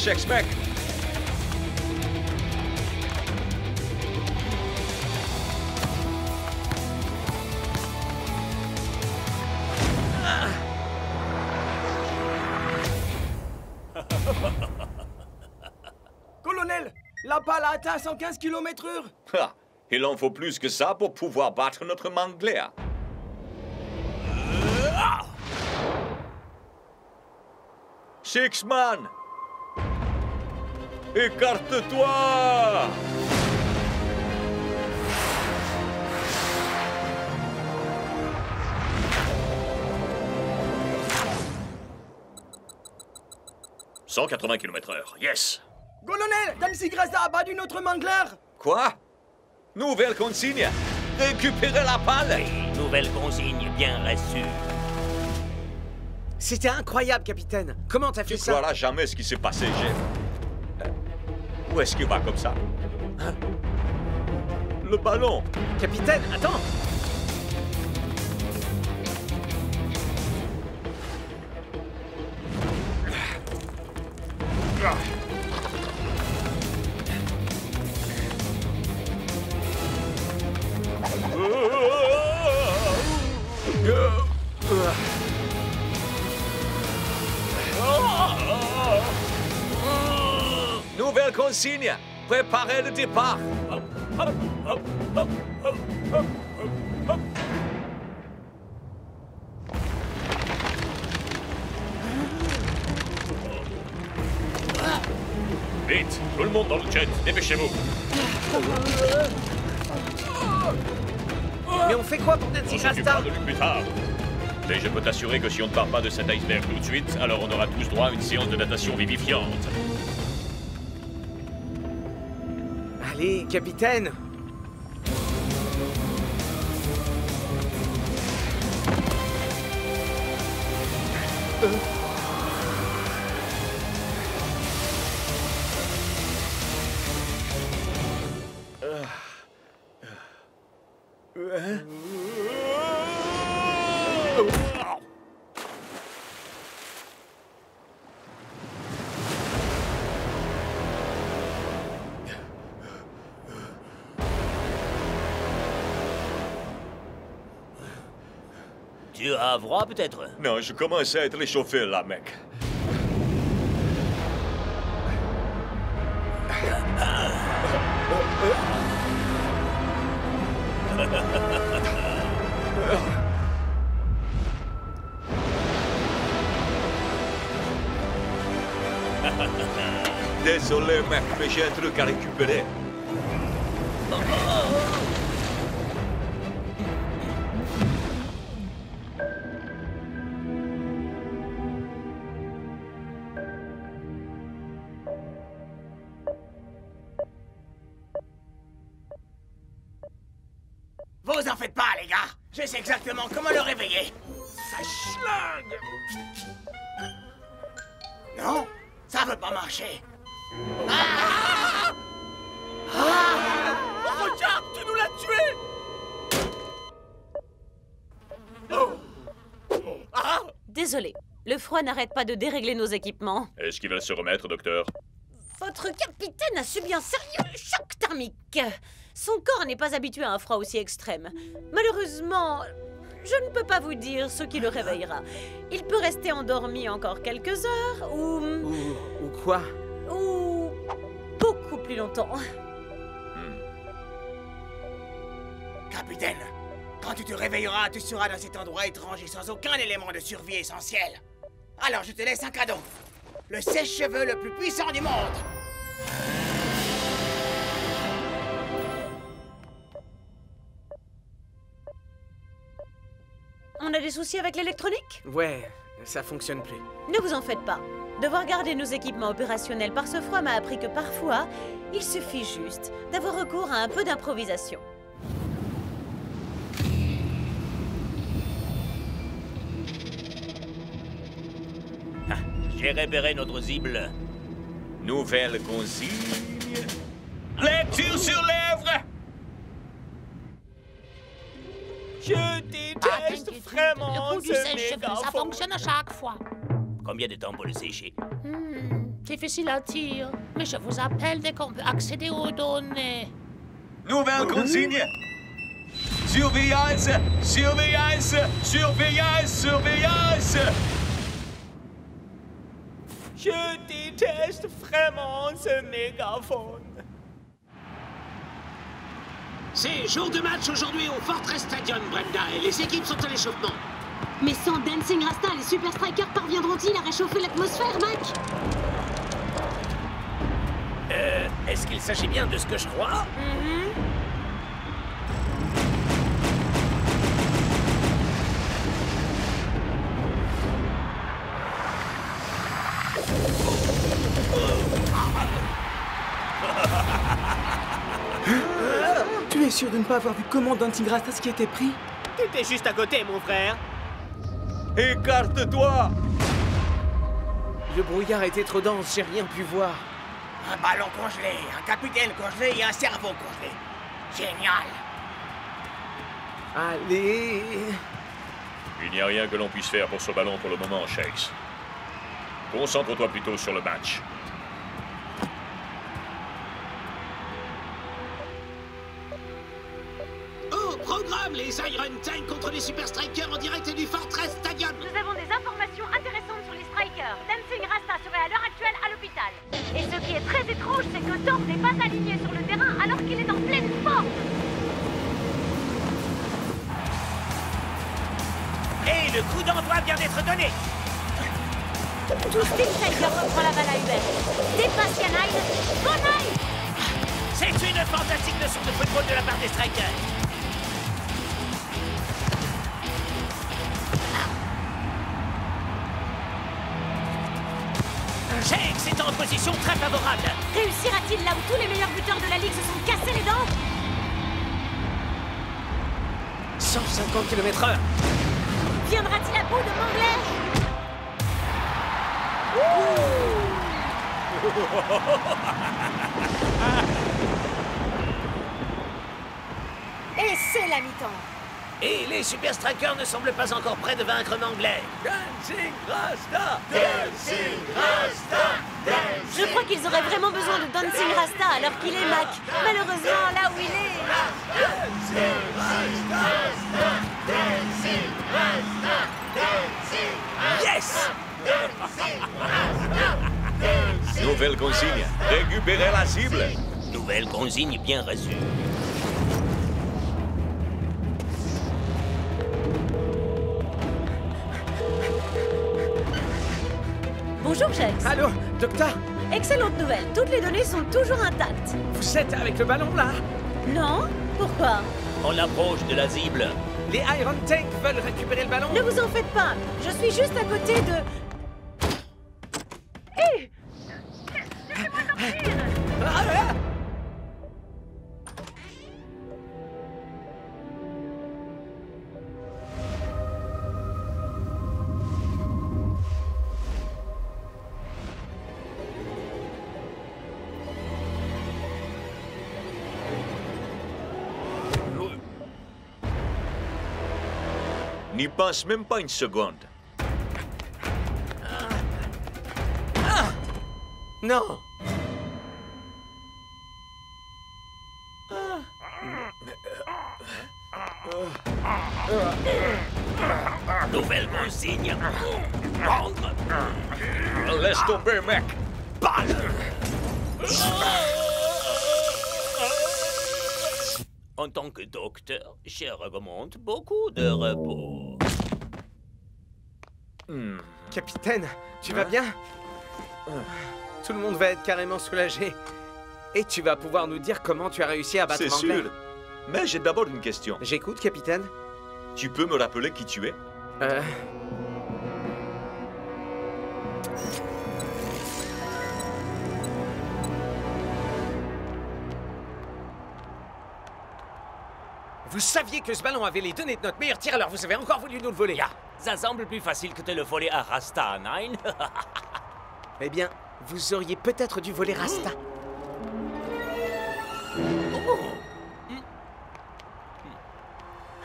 Colonel, la balle a atteint 115 km/h. Ha, Il en faut plus que ça pour pouvoir battre notre Mangler. Sixman Écarte-toi « 180 km/h, yes Colonel, Danzig reste à abattu notre mangler. Quoi? Nouvelle consigne Récupérer la balle Nouvelle consigne bien reçue. C'était incroyable, capitaine. Comment t'as fait Tu ça? croiras jamais ce qui s'est passé, Jeff. Où est-ce qu'il va comme ça Hein? Le ballon. Capitaine, attends Préparez le départ Vite Tout le monde dans le jet Dépêchez-vous Mais on fait quoi pour Nancy On s'occupera de lui plus tard. Mais je peux t'assurer que si on ne part pas de cet iceberg tout de suite, alors on aura tous droit à une séance de natation vivifiante. Allez, capitaine. Euh. Froid peut-être? Non, je commence à être échauffé là, mec. Désolé, mec, mais j'ai un truc à récupérer. Exactement comment le réveiller? Ça schlingue Non Ça veut pas marcher. Ah! Ah! Regarde, tu nous l'as tué! Désolé, le froid n'arrête pas de dérégler nos équipements. Est-ce qu'il va se remettre, docteur? Votre capitaine a subi un sérieux choc thermique. Son corps n'est pas habitué à un froid aussi extrême. Malheureusement, je ne peux pas vous dire ce qui le réveillera. Il peut rester endormi encore quelques heures ou... Ou quoi? Ou beaucoup plus longtemps. Capitaine, quand tu te réveilleras, tu seras dans cet endroit étrange et sans aucun élément de survie essentiel. Alors je te laisse un cadeau. Le sèche-cheveux le plus puissant du monde. On a des soucis avec l'électronique Ouais, ça fonctionne plus. Ne vous en faites pas. Devoir garder nos équipements opérationnels par ce froid m'a appris que parfois, il suffit juste d'avoir recours à un peu d'improvisation. J'ai repéré notre cible. Nouvelle consigne. Lecture sur lèvres Je déteste vraiment Le coup du ce sèche-cheveux, ça fonctionne à chaque fois. Combien de temps pour le sécher? Hmm, difficile à dire, mais je vous appelle dès qu'on peut accéder aux données. Nouvelle consigne. Surveillance, surveillance, surveillance, surveillance. Je déteste vraiment ce mégaphone. C'est jour de match aujourd'hui au Fortress Stadium, Brenda, et les équipes sont à l'échauffement. Mais sans Dancing Rasta, les Super Strikers parviendront-ils à réchauffer l'atmosphère, Mac? Euh, est-ce qu'il s'agit bien de ce que je crois? Tu es sûr de ne pas avoir vu comment Dancing Rastas qui était pris T'étais juste à côté, mon frère. Écarte-toi Le brouillard était trop dense, j'ai rien pu voir. Un ballon congelé, un capitaine congelé et un cerveau congelé. Génial Allez Il n'y a rien que l'on puisse faire pour ce ballon pour le moment, Shakes. Concentre-toi plutôt sur le match. Programme, les Iron Tank contre les Super Strikers en direct du Fortress Stadium. Nous avons des informations intéressantes sur les Strikers. Dancing Rasta serait à l'heure actuelle à l'hôpital. Et ce qui est très étrange, c'est que Thor n'est pas aligné sur le terrain alors qu'il est en pleine forme. Et le coup d'envoi vient d'être donné. Tout Steel Striker reprend la balle à Hubert. Dépasse Yanaï. Bonaï C'est une fantastique leçon de football de la part des Strikers. Est en position très favorable. Réussira-t-il là où tous les meilleurs buteurs de la ligue se sont cassés les dents? 150 km/h Viendra-t-il à bout de Mangler Et c'est la mi-temps. Et les Super Strikers ne semblent pas encore prêts de vaincre Manglais. Dancing Rasta Dancing Rasta Dancing Je crois qu'ils auraient vraiment besoin de Dancing Rasta alors qu'il est Mac. Malheureusement, là où il est... Yes Nouvelle consigne. Récupérer la cible. Nouvelle consigne bien reçue. Bonjour, Jax. Allô, docteur Excellente nouvelle. Toutes les données sont toujours intactes. Vous êtes avec le ballon là Non Pourquoi? On approche de la cible. Les Iron Tank veulent récupérer le ballon Ne vous en faites pas. Je suis juste à côté de... Hé N'y pense même pas une seconde. Non Nouvelle consigne. Prendre. Laisse tomber, mec. En tant que docteur, je recommande beaucoup de repos. Capitaine, tu vas bien? Tout le monde va être carrément soulagé. Et tu vas pouvoir nous dire comment tu as réussi à battre C'est l'anglais. sûr. Mais j'ai d'abord une question. J'écoute, capitaine. Tu peux me rappeler qui tu es? Euh... Vous saviez que ce ballon avait les données de notre meilleur tir, alors vous avez encore voulu nous le voler. Ça semble plus facile que de le voler à Rasta, Nine. Eh bien, vous auriez peut-être dû voler Rasta.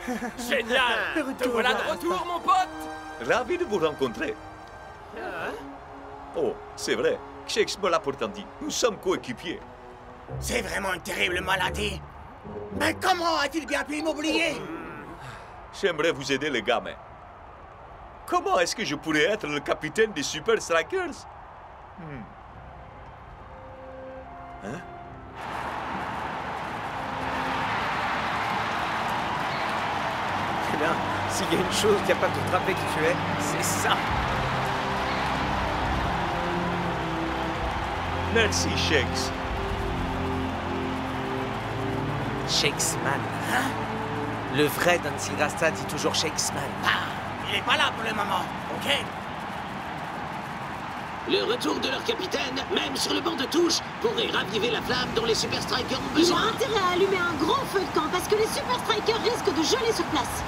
Génial Te voilà de retour, mon pote Ravi de vous rencontrer. Oh, c'est vrai. Shakes me l'a pourtant dit. Nous sommes coéquipiers. C'est vraiment une terrible maladie. Mais comment a-t-il bien pu m'oublier? J'aimerais vous aider, les gars, mais... Comment est-ce que je pourrais être le capitaine des Super Strikers? Hmm. Hein? Eh bien, s'il y a une chose capable de te qui tu es, c'est ça. Merci, Shakes. Shakesman. Le vrai Rasta dit toujours Shakesman. Il est pas là pour le moment, ok Le retour de leur capitaine, même sur le banc de touche, pourrait raviver la flamme dont les Super Strikers ont Il besoin. a intérêt à allumer un grand feu de camp parce que les Super Strikers risquent de geler sur place.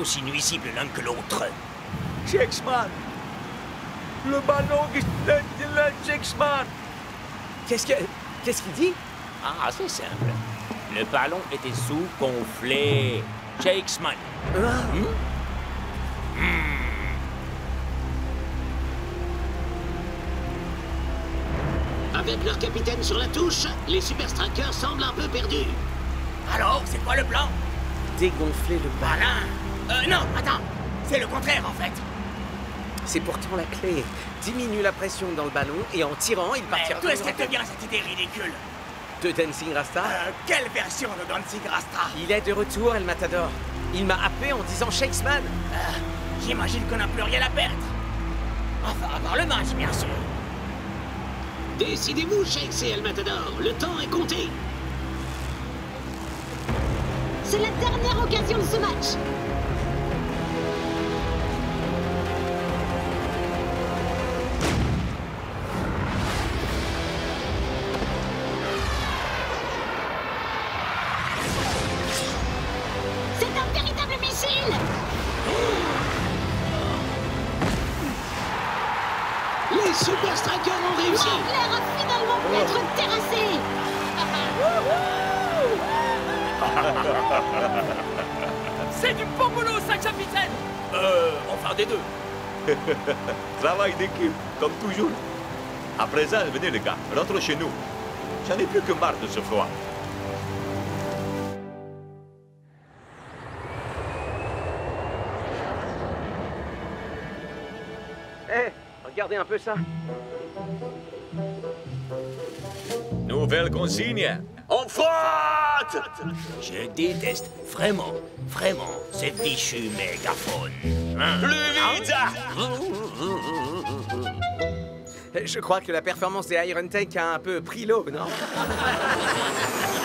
aussi nuisibles l'un que l'autre. Shakespeare Le ballon de la Shakespeare Qu'est-ce que... Qu'est-ce qu'il dit? Ah, c'est simple. Le ballon était sous gonflé. Shakespeare. Ah. Hmm? Hmm. Avec leur capitaine sur la touche, les Superstrikers semblent un peu perdus. Alors, c'est quoi le plan? Dégonfler le ballon. Euh, non, attends. C'est le contraire, en fait. C'est pourtant la clé. Diminue la pression dans le ballon et en tirant, il Mais partira. d'où est-ce qu'elle te vient, cette idée ridicule De Dancing Rasta Euh, quelle version de Dancing Rasta Il est de retour, El Matador. Il m'a happé en disant Shakesman. Euh, J'imagine qu'on n'a plus rien à perdre. Enfin, à part le match, bien sûr. Décidez-vous, Shakes et El Matador. Le temps est compté. C'est la dernière occasion de ce match. Comme toujours. À présent, venez les gars, rentre chez nous. J'en ai plus que marre de ce froid. Hé, regardez un peu ça. Nouvelle consigne. On frotte Je déteste vraiment, vraiment ces fichus mégaphones. Hein Plus vite Je crois que la performance des Iron Tank a un peu pris l'eau, non?